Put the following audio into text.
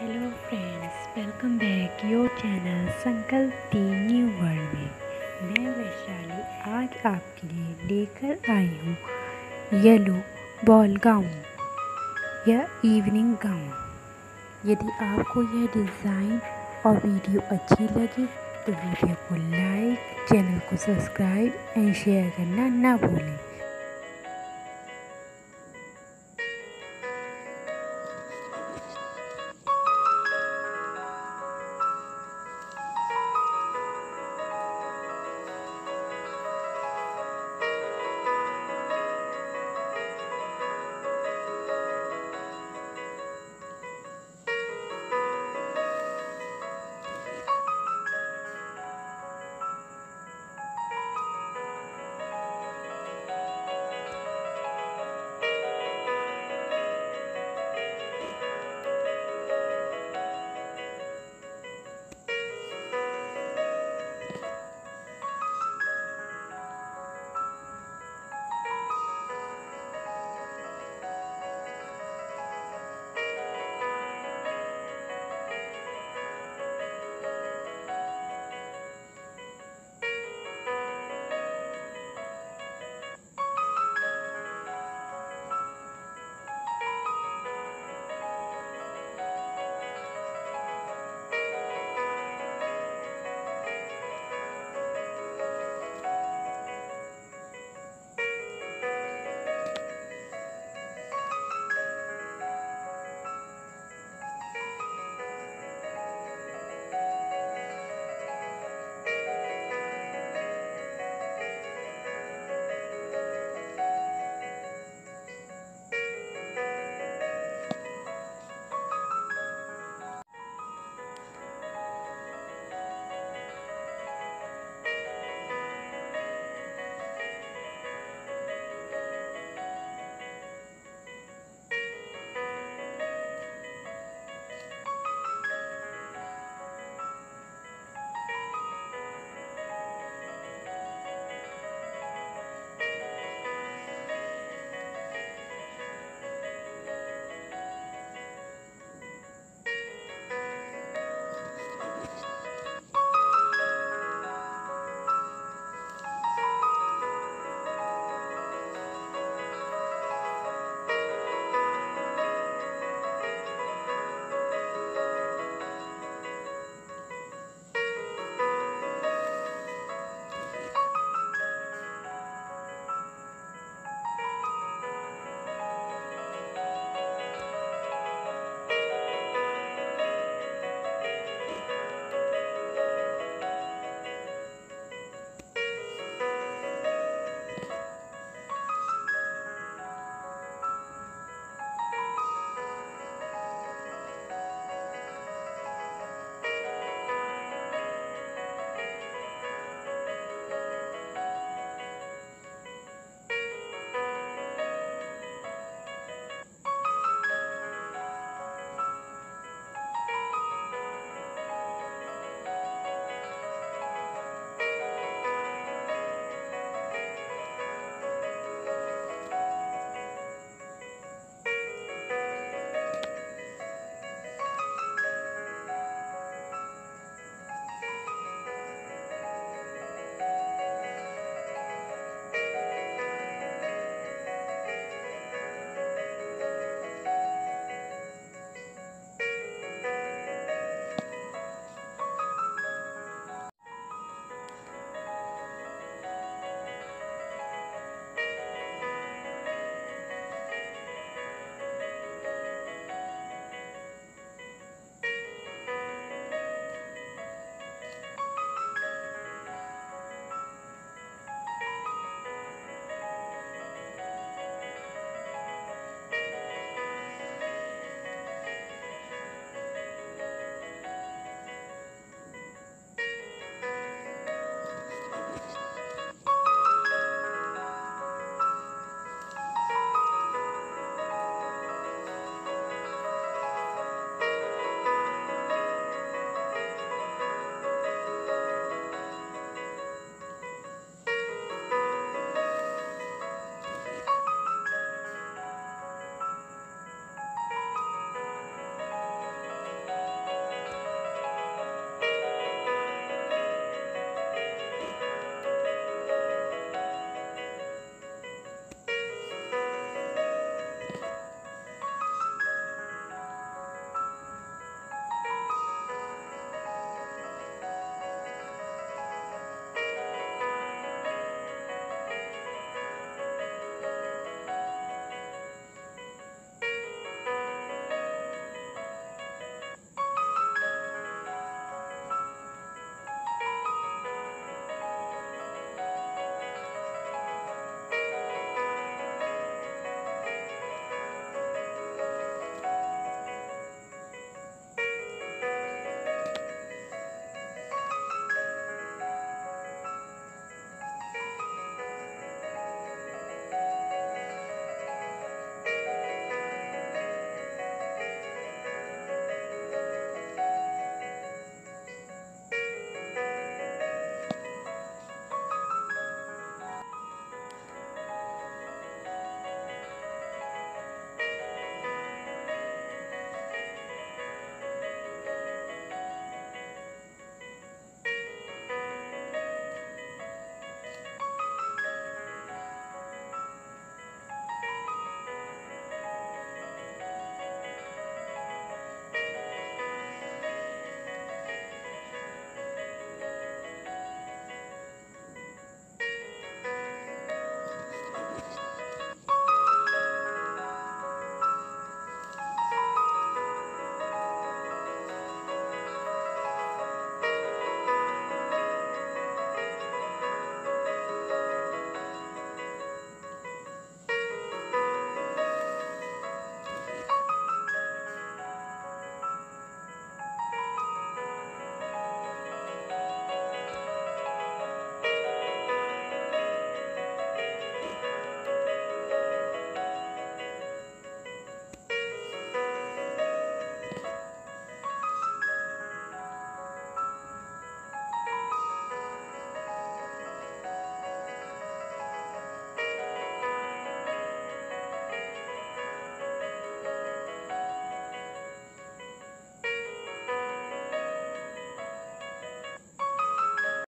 Hello friends welcome back your channel Sankalp the new world में। मैं वैशाली आज आपके लिए लेकर आई हूँ येलो बॉल गाउन या इवनिंग गाउन यदि आपको यह डिज़ाइन और वीडियो अच्छी लगे तो वीडियो को लाइक चैनल को सब्सक्राइब एंड शेयर करना ना भूलें।